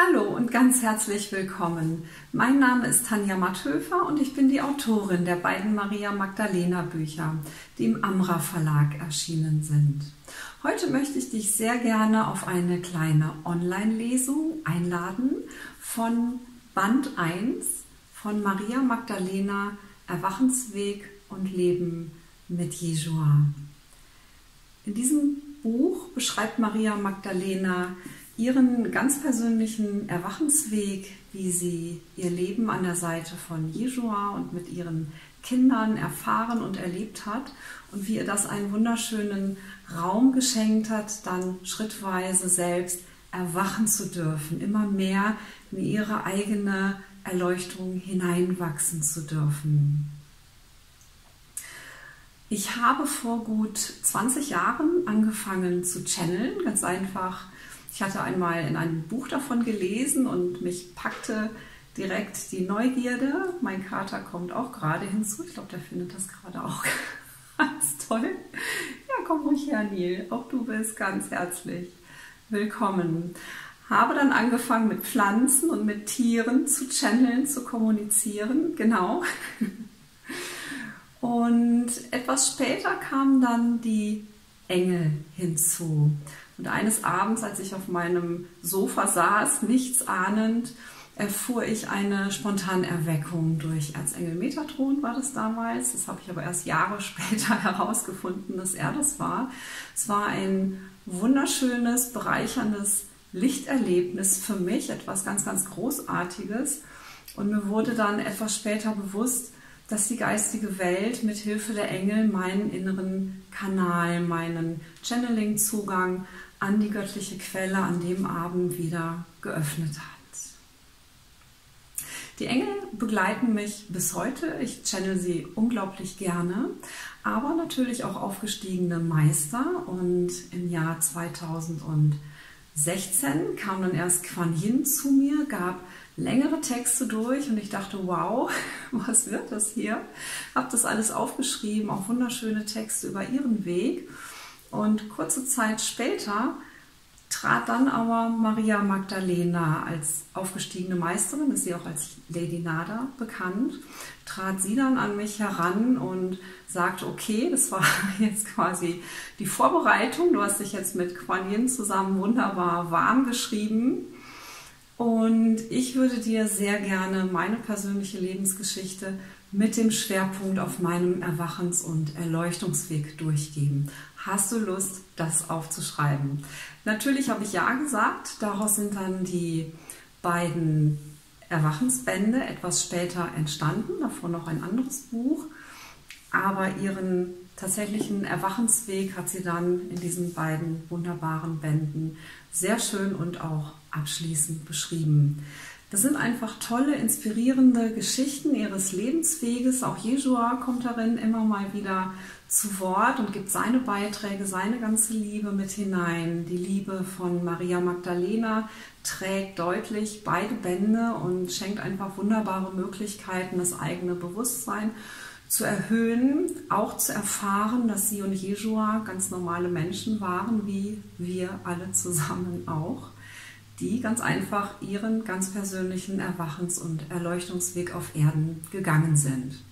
Hallo und ganz herzlich willkommen. Mein Name ist Tanja Matthöfer und ich bin die Autorin der beiden Maria Magdalena Bücher, die im Amra Verlag erschienen sind. Heute möchte ich dich sehr gerne auf eine kleine Online-Lesung einladen von Band 1 von Maria Magdalena Erwachensweg und Leben mit Jeshua. In diesem Buch beschreibt Maria Magdalena ihren ganz persönlichen Erwachensweg, wie sie ihr Leben an der Seite von Jeshua und mit ihren Kindern erfahren und erlebt hat und wie ihr das einen wunderschönen Raum geschenkt hat, dann schrittweise selbst erwachen zu dürfen, immer mehr in ihre eigene Erleuchtung hineinwachsen zu dürfen. Ich habe vor gut 20 Jahren angefangen zu channeln, ganz einfach ich hatte einmal in einem Buch davon gelesen und mich packte direkt die Neugierde. Mein Kater kommt auch gerade hinzu. Ich glaube, der findet das gerade auch ganz toll. Ja, komm ruhig her, Neil. Auch du bist ganz herzlich willkommen. Habe dann angefangen mit Pflanzen und mit Tieren zu channeln, zu kommunizieren. Genau. Und etwas später kamen dann die Engel hinzu. Und eines Abends, als ich auf meinem Sofa saß, nichts ahnend, erfuhr ich eine Spontanerweckung durch Erzengel Metatron war das damals. Das habe ich aber erst Jahre später herausgefunden, dass er das war. Es war ein wunderschönes, bereicherndes Lichterlebnis für mich, etwas ganz, ganz Großartiges. Und mir wurde dann etwas später bewusst, dass die geistige Welt mit Hilfe der Engel meinen inneren Kanal, meinen Channeling-Zugang an die göttliche Quelle an dem Abend wieder geöffnet hat. Die Engel begleiten mich bis heute. Ich channel sie unglaublich gerne, aber natürlich auch aufgestiegene Meister. Und im Jahr 2016 kam dann erst Quan Yin zu mir, gab längere Texte durch und ich dachte, wow, was wird das hier? Habe das alles aufgeschrieben, auch wunderschöne Texte über ihren Weg. Und kurze Zeit später trat dann aber Maria Magdalena als aufgestiegene Meisterin, ist sie auch als Lady Nada bekannt, trat sie dann an mich heran und sagte, okay, das war jetzt quasi die Vorbereitung, du hast dich jetzt mit Quan Yin zusammen wunderbar warm geschrieben. Und ich würde dir sehr gerne meine persönliche Lebensgeschichte mit dem Schwerpunkt auf meinem Erwachens- und Erleuchtungsweg durchgeben. Hast du Lust, das aufzuschreiben? Natürlich habe ich ja gesagt. Daraus sind dann die beiden Erwachensbände etwas später entstanden. Davor noch ein anderes Buch. Aber ihren tatsächlichen Erwachensweg hat sie dann in diesen beiden wunderbaren Bänden sehr schön und auch abschließend beschrieben. Das sind einfach tolle, inspirierende Geschichten ihres Lebensweges. Auch Jeshua kommt darin immer mal wieder zu Wort und gibt seine Beiträge, seine ganze Liebe mit hinein. Die Liebe von Maria Magdalena trägt deutlich beide Bände und schenkt einfach wunderbare Möglichkeiten, das eigene Bewusstsein zu erhöhen, auch zu erfahren, dass sie und Jeshua ganz normale Menschen waren, wie wir alle zusammen auch die ganz einfach ihren ganz persönlichen Erwachens- und Erleuchtungsweg auf Erden gegangen sind.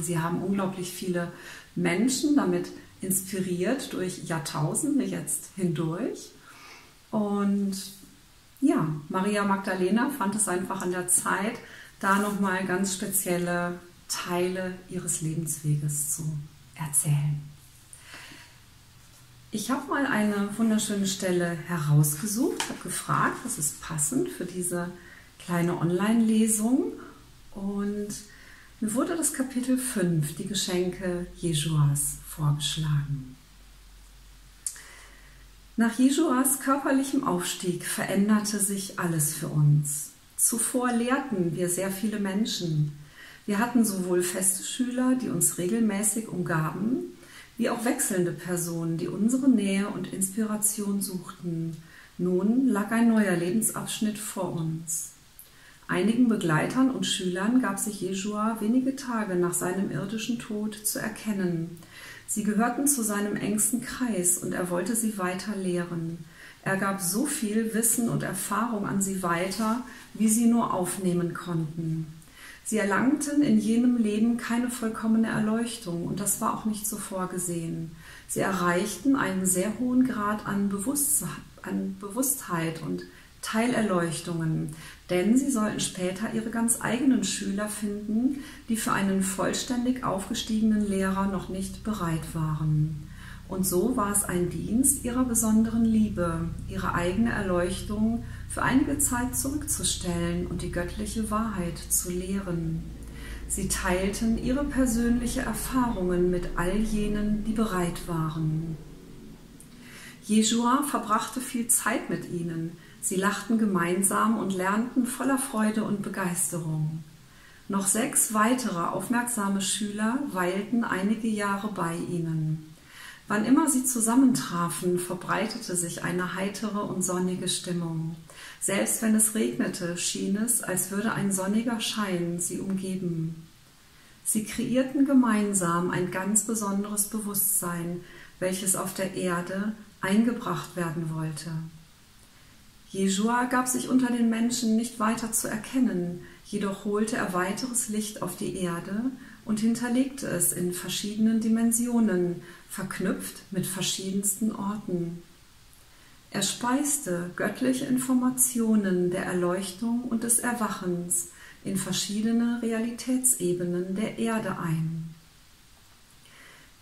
Sie haben unglaublich viele Menschen damit inspiriert durch Jahrtausende jetzt hindurch. Und ja, Maria Magdalena fand es einfach an der Zeit, da nochmal ganz spezielle Teile ihres Lebensweges zu erzählen. Ich habe mal eine wunderschöne Stelle herausgesucht, habe gefragt, was ist passend für diese kleine Online-Lesung und mir wurde das Kapitel 5, die Geschenke Jeschuas, vorgeschlagen. Nach Jeschuas körperlichem Aufstieg veränderte sich alles für uns. Zuvor lehrten wir sehr viele Menschen. Wir hatten sowohl feste Schüler, die uns regelmäßig umgaben, wie auch wechselnde Personen, die unsere Nähe und Inspiration suchten. Nun lag ein neuer Lebensabschnitt vor uns. Einigen Begleitern und Schülern gab sich Jeshua wenige Tage nach seinem irdischen Tod zu erkennen. Sie gehörten zu seinem engsten Kreis und er wollte sie weiter lehren. Er gab so viel Wissen und Erfahrung an sie weiter, wie sie nur aufnehmen konnten. Sie erlangten in jenem Leben keine vollkommene Erleuchtung und das war auch nicht so vorgesehen. Sie erreichten einen sehr hohen Grad an, Bewusstheit und Teilerleuchtungen, denn sie sollten später ihre ganz eigenen Schüler finden, die für einen vollständig aufgestiegenen Lehrer noch nicht bereit waren. Und so war es ein Dienst ihrer besonderen Liebe, ihre eigene Erleuchtung für einige Zeit zurückzustellen und die göttliche Wahrheit zu lehren. Sie teilten ihre persönliche Erfahrungen mit all jenen, die bereit waren. Jeshua verbrachte viel Zeit mit ihnen, Sie lachten gemeinsam und lernten voller Freude und Begeisterung. Noch sechs weitere aufmerksame Schüler weilten einige Jahre bei ihnen. Wann immer sie zusammentrafen, verbreitete sich eine heitere und sonnige Stimmung. Selbst wenn es regnete, schien es, als würde ein sonniger Schein sie umgeben. Sie kreierten gemeinsam ein ganz besonderes Bewusstsein, welches auf der Erde eingebracht werden wollte. Jesua gab sich unter den Menschen nicht weiter zu erkennen, jedoch holte er weiteres Licht auf die Erde und hinterlegte es in verschiedenen Dimensionen, verknüpft mit verschiedensten Orten. Er speiste göttliche Informationen der Erleuchtung und des Erwachens in verschiedene Realitätsebenen der Erde ein.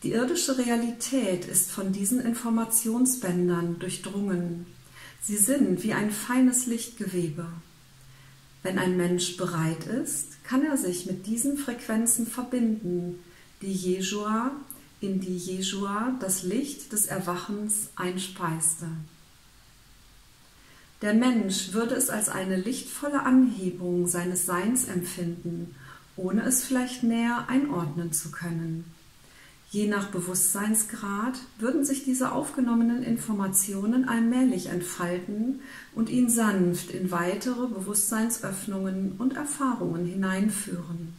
Die irdische Realität ist von diesen Informationsbändern durchdrungen. Sie sind wie ein feines Lichtgewebe. Wenn ein Mensch bereit ist, kann er sich mit diesen Frequenzen verbinden, die Jeshua in die Jeshua das Licht des Erwachens einspeiste. Der Mensch würde es als eine lichtvolle Anhebung seines Seins empfinden, ohne es vielleicht näher einordnen zu können. Je nach Bewusstseinsgrad würden sich diese aufgenommenen Informationen allmählich entfalten und ihn sanft in weitere Bewusstseinsöffnungen und Erfahrungen hineinführen.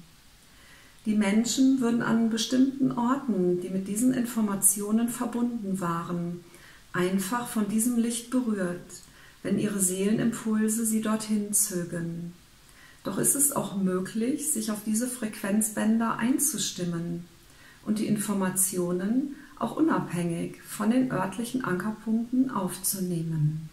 Die Menschen würden an bestimmten Orten, die mit diesen Informationen verbunden waren, einfach von diesem Licht berührt, wenn ihre Seelenimpulse sie dorthin zögen. Doch ist es auch möglich, sich auf diese Frequenzbänder einzustimmen und die Informationen auch unabhängig von den örtlichen Ankerpunkten aufzunehmen.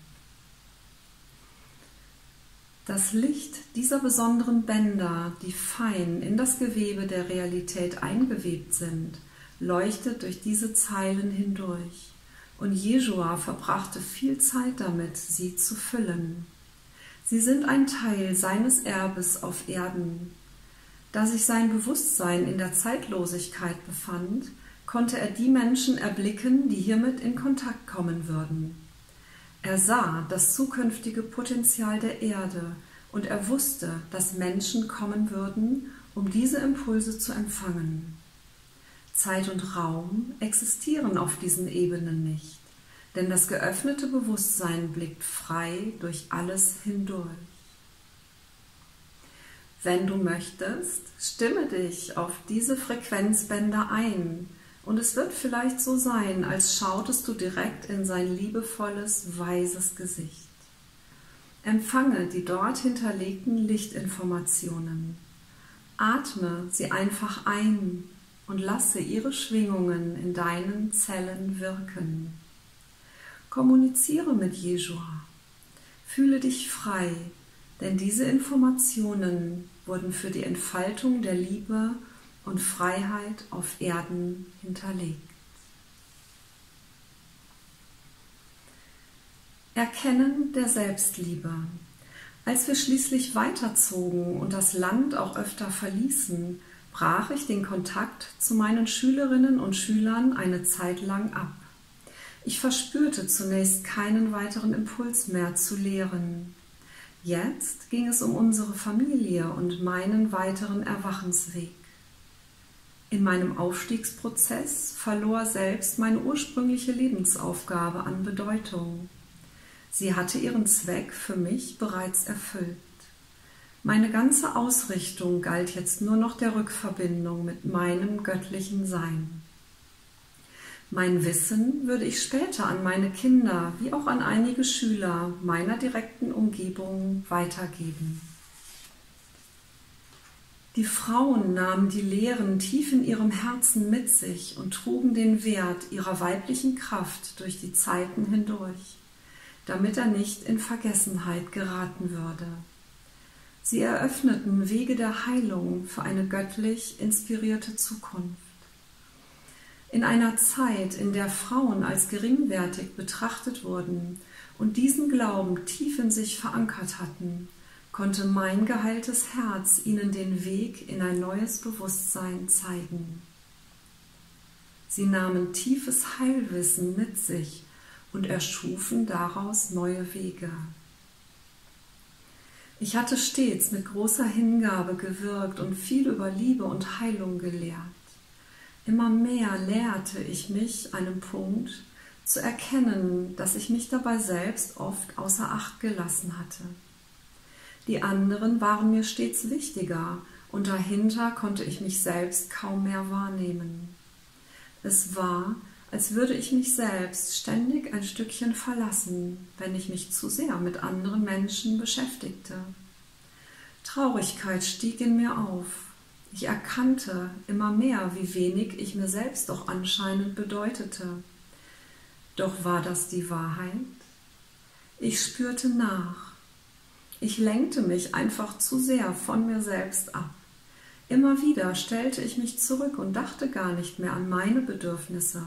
Das Licht dieser besonderen Bänder, die fein in das Gewebe der Realität eingewebt sind, leuchtet durch diese Zeilen hindurch, und Jeshua verbrachte viel Zeit damit, sie zu füllen. Sie sind ein Teil seines Erbes auf Erden, da sich sein Bewusstsein in der Zeitlosigkeit befand, konnte er die Menschen erblicken, die hiermit in Kontakt kommen würden. Er sah das zukünftige Potenzial der Erde und er wusste, dass Menschen kommen würden, um diese Impulse zu empfangen. Zeit und Raum existieren auf diesen Ebenen nicht, denn das geöffnete Bewusstsein blickt frei durch alles hindurch. Wenn du möchtest, stimme dich auf diese Frequenzbänder ein und es wird vielleicht so sein, als schautest du direkt in sein liebevolles, weises Gesicht. Empfange die dort hinterlegten Lichtinformationen. Atme sie einfach ein und lasse ihre Schwingungen in deinen Zellen wirken. Kommuniziere mit Jeshua. Fühle dich frei, denn diese Informationen wurden für die Entfaltung der Liebe und Freiheit auf Erden hinterlegt. Erkennen der Selbstliebe. Als wir schließlich weiterzogen und das Land auch öfter verließen, brach ich den Kontakt zu meinen Schülerinnen und Schülern eine Zeit lang ab. Ich verspürte zunächst keinen weiteren Impuls mehr zu lehren. Jetzt ging es um unsere Familie und meinen weiteren Erwachensweg. In meinem Aufstiegsprozess verlor selbst meine ursprüngliche Lebensaufgabe an Bedeutung. Sie hatte ihren Zweck für mich bereits erfüllt. Meine ganze Ausrichtung galt jetzt nur noch der Rückverbindung mit meinem göttlichen Sein. Mein Wissen würde ich später an meine Kinder wie auch an einige Schüler meiner direkten Umgebung weitergeben. Die Frauen nahmen die Lehren tief in ihrem Herzen mit sich und trugen den Wert ihrer weiblichen Kraft durch die Zeiten hindurch, damit er nicht in Vergessenheit geraten würde. Sie eröffneten Wege der Heilung für eine göttlich inspirierte Zukunft. In einer Zeit, in der Frauen als geringwertig betrachtet wurden und diesen Glauben tief in sich verankert hatten, konnte mein geheiltes Herz ihnen den Weg in ein neues Bewusstsein zeigen. Sie nahmen tiefes Heilwissen mit sich und erschufen daraus neue Wege. Ich hatte stets mit großer Hingabe gewirkt und viel über Liebe und Heilung gelehrt. Immer mehr lehrte ich mich einem Punkt zu erkennen, dass ich mich dabei selbst oft außer Acht gelassen hatte. Die anderen waren mir stets wichtiger und dahinter konnte ich mich selbst kaum mehr wahrnehmen. Es war, als würde ich mich selbst ständig ein Stückchen verlassen, wenn ich mich zu sehr mit anderen Menschen beschäftigte. Traurigkeit stieg in mir auf, ich erkannte immer mehr, wie wenig ich mir selbst doch anscheinend bedeutete. Doch war das die Wahrheit? Ich spürte nach. Ich lenkte mich einfach zu sehr von mir selbst ab. Immer wieder stellte ich mich zurück und dachte gar nicht mehr an meine Bedürfnisse.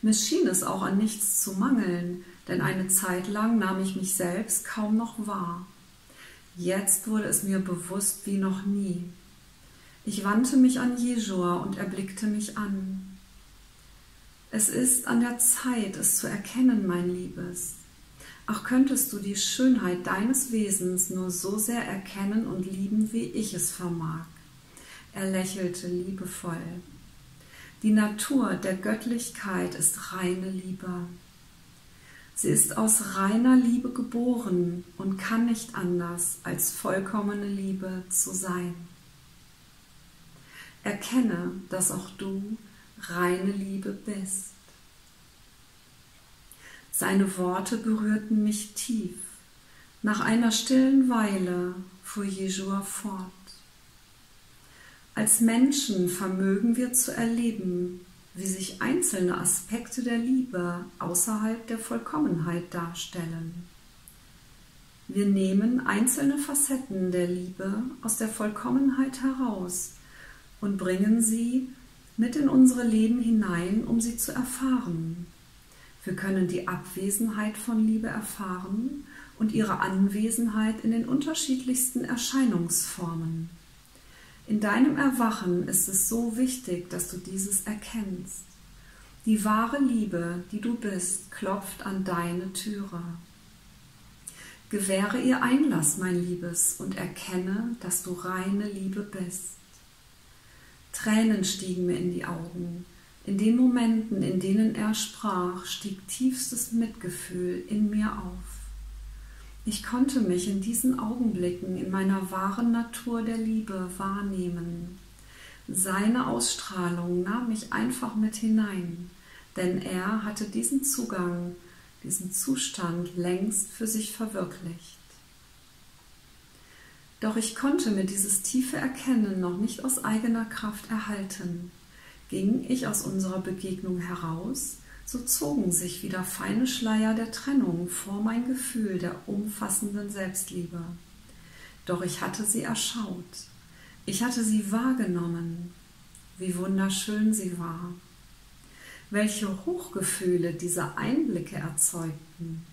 Mir schien es auch an nichts zu mangeln, denn eine Zeit lang nahm ich mich selbst kaum noch wahr. Jetzt wurde es mir bewusst wie noch nie. Ich wandte mich an Jesua und er blickte mich an. Es ist an der Zeit, es zu erkennen, mein Liebes. Ach könntest du die Schönheit deines Wesens nur so sehr erkennen und lieben, wie ich es vermag. Er lächelte liebevoll. Die Natur der Göttlichkeit ist reine Liebe. Sie ist aus reiner Liebe geboren und kann nicht anders, als vollkommene Liebe zu sein. Erkenne, dass auch du reine Liebe bist. Seine Worte berührten mich tief. Nach einer stillen Weile fuhr Jesua fort. Als Menschen vermögen wir zu erleben, wie sich einzelne Aspekte der Liebe außerhalb der Vollkommenheit darstellen. Wir nehmen einzelne Facetten der Liebe aus der Vollkommenheit heraus und bringen sie mit in unsere Leben hinein, um sie zu erfahren. Wir können die Abwesenheit von Liebe erfahren und ihre Anwesenheit in den unterschiedlichsten Erscheinungsformen. In deinem Erwachen ist es so wichtig, dass du dieses erkennst. Die wahre Liebe, die du bist, klopft an deine Türe. Gewähre ihr Einlass, mein Liebes, und erkenne, dass du reine Liebe bist. Tränen stiegen mir in die Augen. In den Momenten, in denen er sprach, stieg tiefstes Mitgefühl in mir auf. Ich konnte mich in diesen Augenblicken in meiner wahren Natur der Liebe wahrnehmen. Seine Ausstrahlung nahm mich einfach mit hinein, denn er hatte diesen Zugang, diesen Zustand längst für sich verwirklicht. Doch ich konnte mir dieses tiefe Erkennen noch nicht aus eigener Kraft erhalten. Ging ich aus unserer Begegnung heraus, so zogen sich wieder feine Schleier der Trennung vor mein Gefühl der umfassenden Selbstliebe. Doch ich hatte sie erschaut, ich hatte sie wahrgenommen, wie wunderschön sie war, welche Hochgefühle diese Einblicke erzeugten.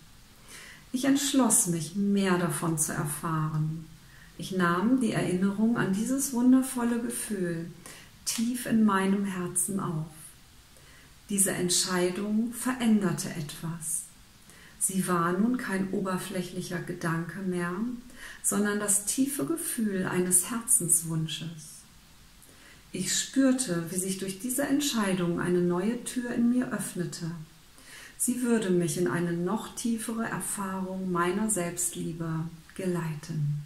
Ich entschloss mich, mehr davon zu erfahren. Ich nahm die Erinnerung an dieses wundervolle Gefühl tief in meinem Herzen auf. Diese Entscheidung veränderte etwas. Sie war nun kein oberflächlicher Gedanke mehr, sondern das tiefe Gefühl eines Herzenswunsches. Ich spürte, wie sich durch diese Entscheidung eine neue Tür in mir öffnete. Sie würde mich in eine noch tiefere Erfahrung meiner Selbstliebe geleiten.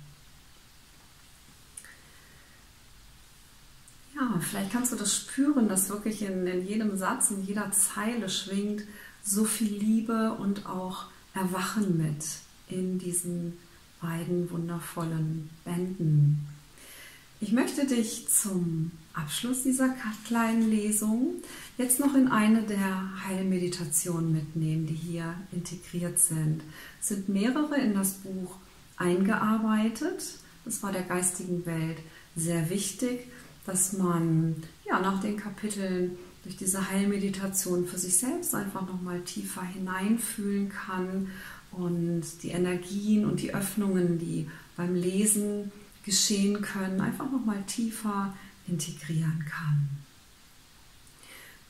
Ja, vielleicht kannst du das spüren, dass wirklich in, in jedem Satz, in jeder Zeile schwingt so viel Liebe und auch Erwachen mit in diesen beiden wundervollen Bänden. Ich möchte dich zum Abschluss dieser kleinen Lesung jetzt noch in eine der Heilmeditationen mitnehmen, die hier integriert sind. Es sind mehrere in das Buch eingearbeitet. Das war der geistigen Welt sehr wichtig, dass man ja, nach den Kapiteln durch diese Heilmeditation für sich selbst einfach nochmal tiefer hineinfühlen kann und die Energien und die Öffnungen, die beim Lesen geschehen können, einfach nochmal tiefer integrieren kann.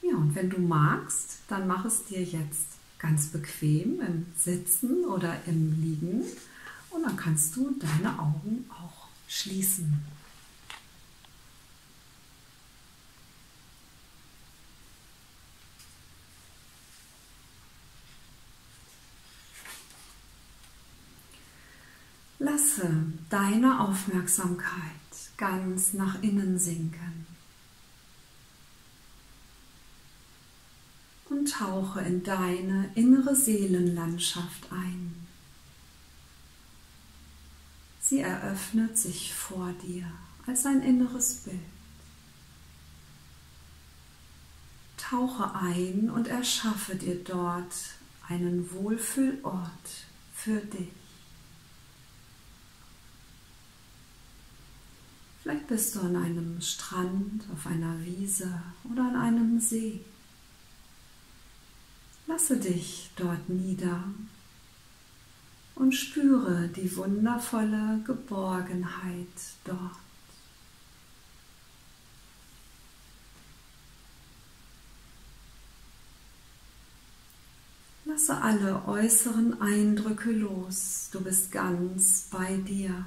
Ja, und wenn du magst, dann mach es dir jetzt ganz bequem im Sitzen oder im Liegen und dann kannst du deine Augen auch schließen. Lasse deine Aufmerksamkeit ganz nach innen sinken und tauche in deine innere Seelenlandschaft ein. Sie eröffnet sich vor dir als ein inneres Bild. Tauche ein und erschaffe dir dort einen Wohlfühlort für dich. Vielleicht bist du an einem Strand, auf einer Wiese oder an einem See. Lasse dich dort nieder und spüre die wundervolle Geborgenheit dort. Lasse alle äußeren Eindrücke los, du bist ganz bei dir.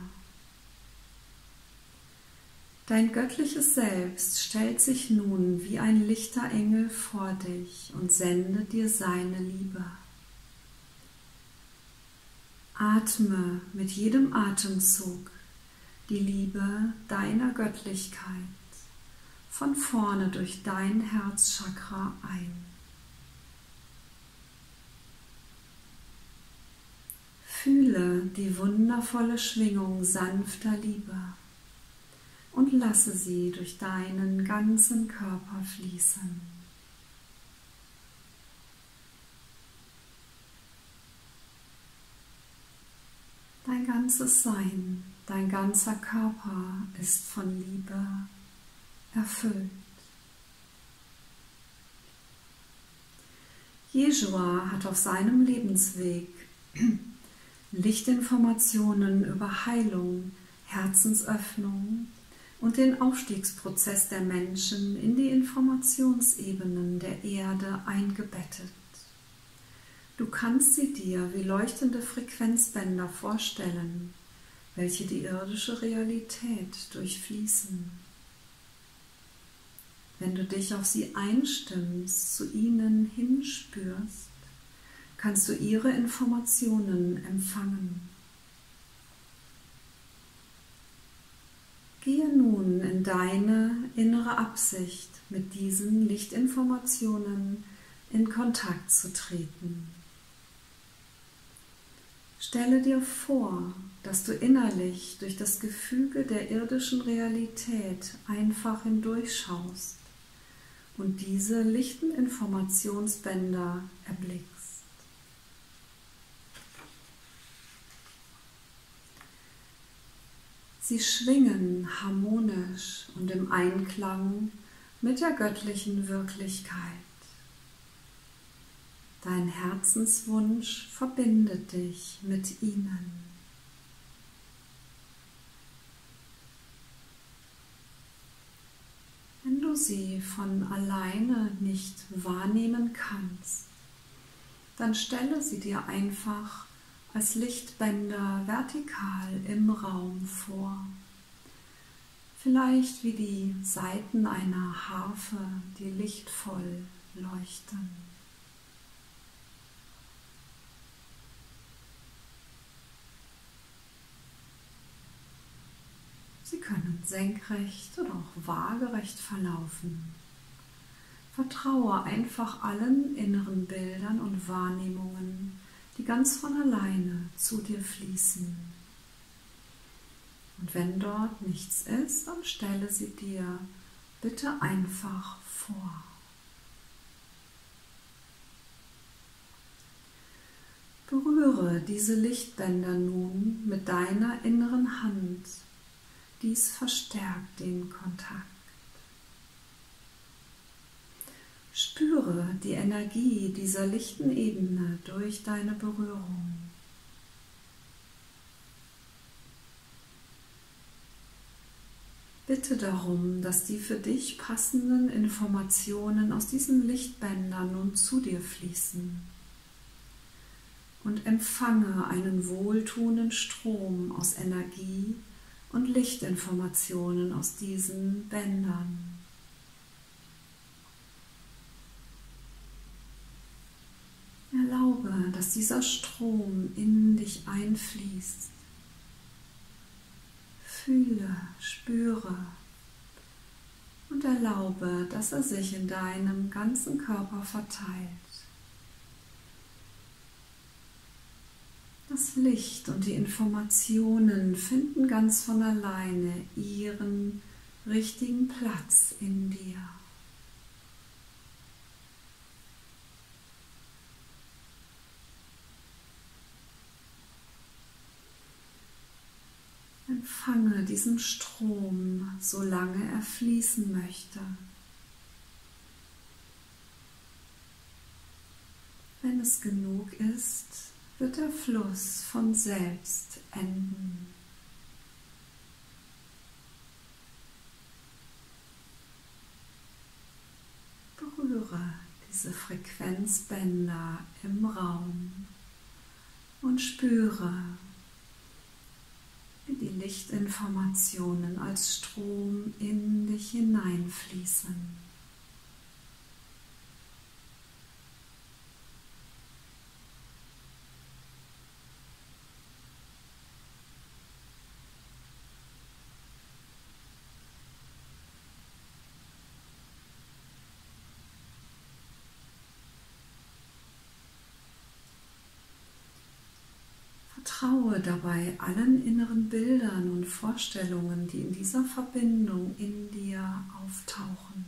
Dein göttliches Selbst stellt sich nun wie ein lichter Engel vor dich und sendet dir seine Liebe. Atme mit jedem Atemzug die Liebe deiner Göttlichkeit von vorne durch dein Herzchakra ein. Fühle die wundervolle Schwingung sanfter Liebe und lasse sie durch deinen ganzen Körper fließen. Dein ganzes Sein, dein ganzer Körper ist von Liebe erfüllt. Jeshua hat auf seinem Lebensweg Lichtinformationen über Heilung, Herzensöffnung und den Aufstiegsprozess der Menschen in die Informationsebenen der Erde eingebettet. Du kannst sie dir wie leuchtende Frequenzbänder vorstellen, welche die irdische Realität durchfließen. Wenn du dich auf sie einstimmst, zu ihnen hinspürst, kannst du ihre Informationen empfangen. Gehe nun in deine innere Absicht, mit diesen Lichtinformationen in Kontakt zu treten. Stelle dir vor, dass du innerlich durch das Gefüge der irdischen Realität einfach hindurchschaust und diese lichten Informationsbänder erblickst. Sie schwingen harmonisch und im Einklang mit der göttlichen Wirklichkeit. Dein Herzenswunsch verbindet dich mit ihnen. Wenn du sie von alleine nicht wahrnehmen kannst, dann stelle sie dir einfach als Lichtbänder vertikal im Raum vor. Vielleicht wie die Saiten einer Harfe, die lichtvoll leuchten. Sie können senkrecht oder auch waagerecht verlaufen. Vertraue einfach allen inneren Bildern und Wahrnehmungen, die ganz von alleine zu dir fließen. Und wenn dort nichts ist, dann stelle sie dir bitte einfach vor. Berühre diese Lichtbänder nun mit deiner inneren Hand. Dies verstärkt den Kontakt. Spüre die Energie dieser lichten Ebene durch deine Berührung. Bitte darum, dass die für dich passenden Informationen aus diesen Lichtbändern nun zu dir fließen und empfange einen wohltuenden Strom aus Energie und Lichtinformationen aus diesen Bändern. Erlaube, dass dieser Strom in dich einfließt Fühle, spüre und erlaube, dass er sich in deinem ganzen Körper verteilt. Das Licht und die Informationen finden ganz von alleine ihren richtigen Platz in dir. Empfange diesen Strom, solange er fließen möchte. Wenn es genug ist, wird der Fluss von selbst enden. Berühre diese Frequenzbänder im Raum und spüre, die Lichtinformationen als Strom in dich hineinfließen. Vertraue dabei allen inneren Bildern und Vorstellungen, die in dieser Verbindung in dir auftauchen.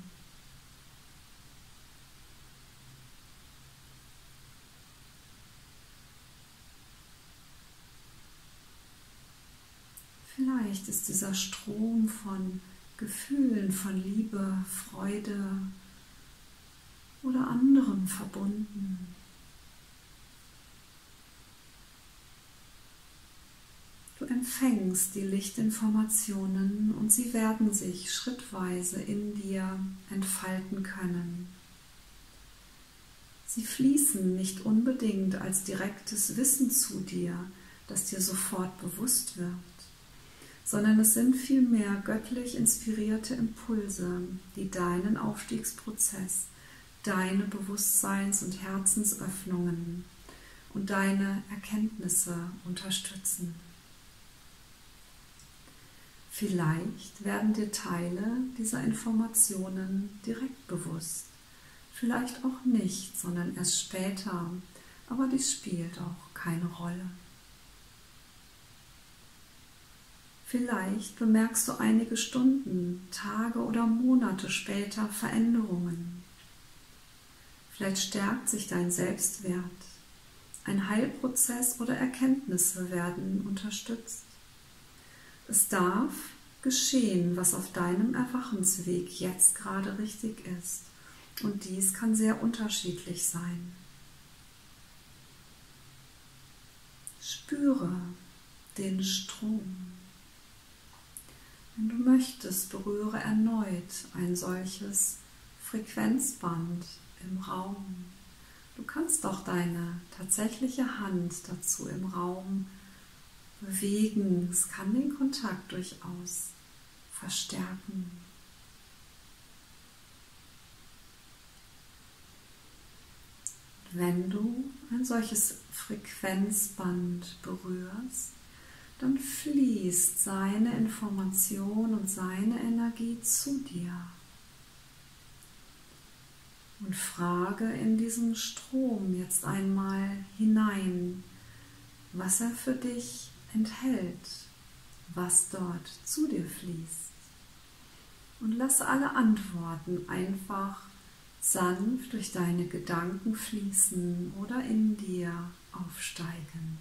Vielleicht ist dieser Strom von Gefühlen von Liebe, Freude oder anderem verbunden. Du empfängst die Lichtinformationen und sie werden sich schrittweise in dir entfalten können. Sie fließen nicht unbedingt als direktes Wissen zu dir, das dir sofort bewusst wird, sondern es sind vielmehr göttlich inspirierte Impulse, die deinen Aufstiegsprozess, deine Bewusstseins- und Herzensöffnungen und deine Erkenntnisse unterstützen. Vielleicht werden dir Teile dieser Informationen direkt bewusst, vielleicht auch nicht, sondern erst später, aber dies spielt auch keine Rolle. Vielleicht bemerkst du einige Stunden, Tage oder Monate später Veränderungen. Vielleicht stärkt sich dein Selbstwert. Ein Heilprozess oder Erkenntnisse werden unterstützt. Es darf geschehen, was auf deinem Erwachensweg jetzt gerade richtig ist. Und dies kann sehr unterschiedlich sein. Spüre den Strom. Wenn du möchtest, berühre erneut ein solches Frequenzband im Raum. Du kannst doch deine tatsächliche Hand dazu im Raum bewegen. Es kann den Kontakt durchaus verstärken. Wenn du ein solches Frequenzband berührst, dann fließt seine Information und seine Energie zu dir. Und frage in diesen Strom jetzt einmal hinein, was er für dich enthält, was dort zu dir fließt. Und lasse alle Antworten einfach sanft durch deine Gedanken fließen oder in dir aufsteigen.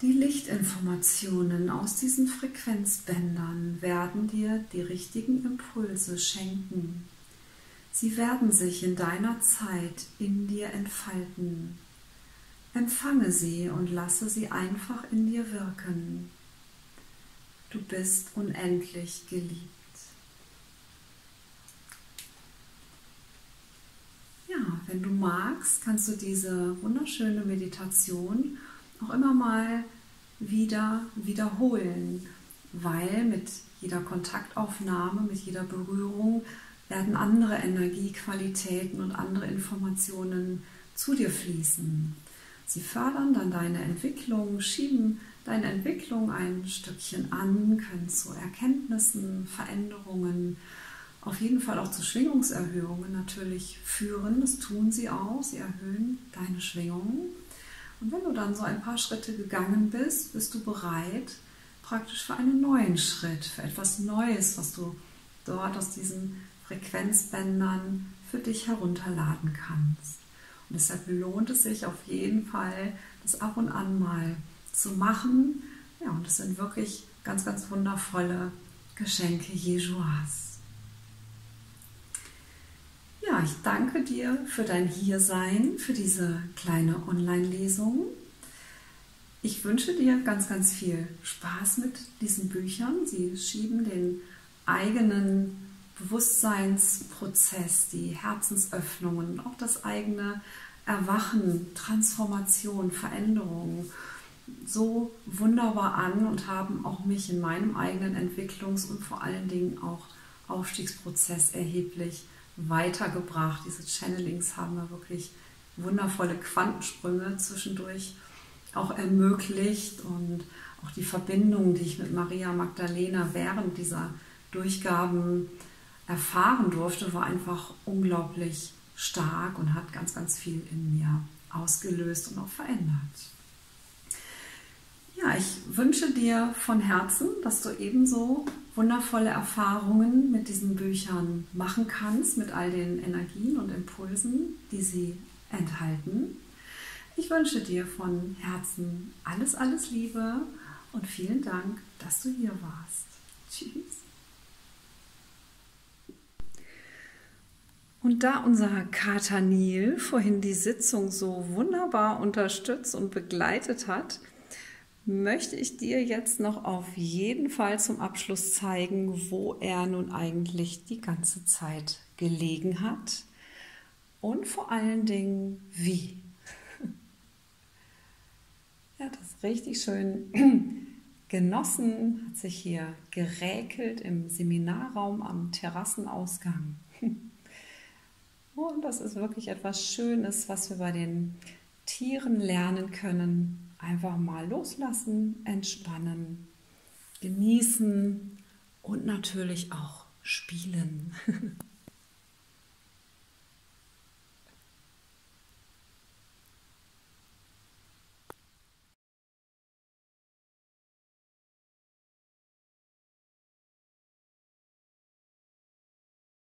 Die Lichtinformationen aus diesen Frequenzbändern werden dir die richtigen Impulse schenken. Sie werden sich in deiner Zeit in dir entfalten. Empfange sie und lasse sie einfach in dir wirken. Du bist unendlich geliebt. Ja, wenn du magst, kannst du diese wunderschöne Meditation auch immer mal wieder wiederholen, weil mit jeder Kontaktaufnahme, mit jeder Berührung werden andere Energiequalitäten und andere Informationen zu dir fließen. Sie fördern dann deine Entwicklung, schieben deine Entwicklung ein Stückchen an, können zu Erkenntnissen, Veränderungen, auf jeden Fall auch zu Schwingungserhöhungen natürlich führen. Das tun sie auch. Sie erhöhen deine Schwingungen. Und wenn du dann so ein paar Schritte gegangen bist, bist du bereit praktisch für einen neuen Schritt, für etwas Neues, was du dort aus diesen Frequenzbändern für dich herunterladen kannst. Und deshalb lohnt es sich auf jeden Fall, das ab und an mal zu machen. Ja, und es sind wirklich ganz, ganz wundervolle Geschenke Jesuas. Ja, ich danke dir für dein Hiersein, für diese kleine Online-Lesung. Ich wünsche dir ganz, ganz viel Spaß mit diesen Büchern. Sie schieben den eigenen Bewusstseinsprozess, die Herzensöffnungen, auch das eigene Erwachen, Transformation, Veränderung so wunderbar an und haben auch mich in meinem eigenen Entwicklungs- und vor allen Dingen auch Aufstiegsprozess erheblich weitergebracht. Diese Channelings haben mir wirklich wundervolle Quantensprünge zwischendurch auch ermöglicht und auch die Verbindung, die ich mit Maria Magdalena während dieser Durchgaben erfahren durfte, war einfach unglaublich stark und hat ganz, ganz viel in mir ausgelöst und auch verändert. Ja, ich wünsche dir von Herzen, dass du ebenso wundervolle Erfahrungen mit diesen Büchern machen kannst, mit all den Energien und Impulsen, die sie enthalten. Ich wünsche dir von Herzen alles, alles Liebe und vielen Dank, dass du hier warst. Tschüss. Und da unser Kater Nil vorhin die Sitzung so wunderbar unterstützt und begleitet hat, möchte ich dir jetzt noch auf jeden Fall zum Abschluss zeigen, wo er nun eigentlich die ganze Zeit gelegen hat und vor allen Dingen wie. Er hat das richtig schön genossen, hat sich hier geräkelt im Seminarraum am Terrassenausgang. Und das ist wirklich etwas Schönes, was wir bei den Tieren lernen können. Einfach mal loslassen, entspannen, genießen und natürlich auch spielen.